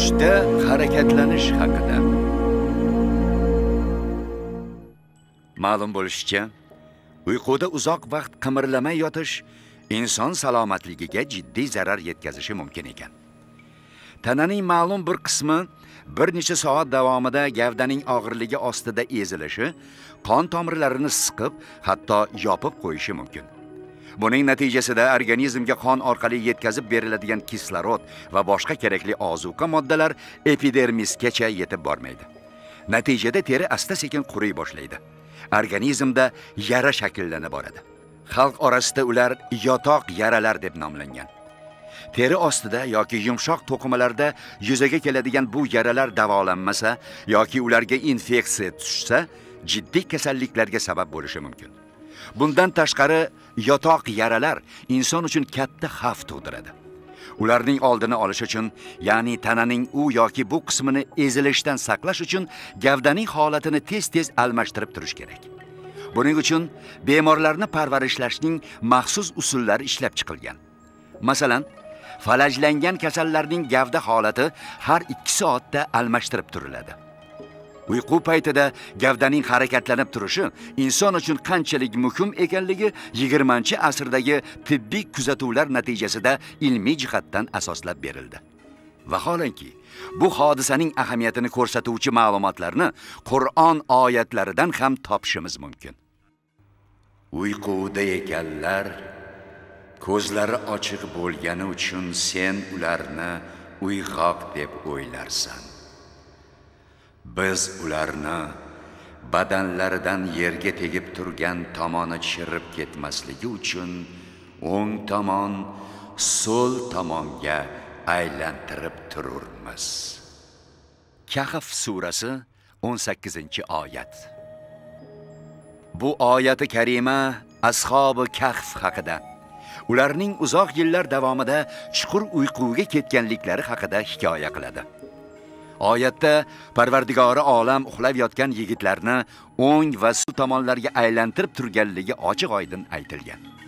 tushda harakatlanish haqida. Ma'lum bo'lishicha uyquda uzoq vaqt qimirlamay yotish inson salomatligiga jiddiy zarar yetkazishi mumkin ekan. Tananing ma'lum bir qismi bir necha soat davomida gavdaning og'irligi ostida ezilishi qon tomirlarini siqib hatto yopib qo'yishi mumkin. Buning natijasida organizmga qon orqali yetkazib beriladigan kislorod va boshqa kerakli ozuqa moddalar epidermisgacha yetib bormaydi. Natijada teri asta sekin quriy boshlaydi. Organizmda yara shakllana boradi. Xalq orasida ular yotoq yaralar deb nomlangan. Teri ostida yoki yumshoq to'qimalarda yuzaga keladigan bu yaralar davolanmasa yoki ularga infeksiya tushsa jiddiy kasalliklarga sabab bo'lishi mumkin. Bundan tashqari yotoq yaralar inson uchun katta xavf tug'diradi. Ularning oldini olish uchun ya'ni tananing u yoki bu qismini ezilishdan saqlash uchun gavdaning holatini tez-tez almashtirib turish kerak. Buning uchun bemorlarni parvarishlashning maxsus usullari ishlab chiqilgan. Masalan falajlangan kasallarning gavda holati har 2 soatda almashtirib turiladi. Uyqu paytida gavdaning harakatlanib turishi inson uchun qanchalik muhim ekanligi 20-asrdagi tibbiy kuzatuvlar natijasida ilmiy jihatdan asoslab berildi. Vaholanki bu hodisaning ahamiyatini ko'rsatuvchi ma'lumotlarni qur'on oyatlaridan ham topishimiz mumkin. Uyquda ekanlar ko'zlari ochiq bo'lgani uchun sen ularni uyg'oq deb o'ylarsan. Biz ularni badanlaridan yerga tegib turgan tomoni chirib ketmasligi uchun o'ng tomon so'l tomonga aylantirib tururmiz. Kahf surasi 18 oyat. Bu oyati karima ashobi kahf haqida. Ularning uzoq yillar davomida chuqur uyquga ketganliklari haqida hikoya qiladi. Oyatda parvardigori olam uxlab yotgan yigitlarni o'ng va suv tomonlarga aylantirib turganligi ochiq oydin aytilgan.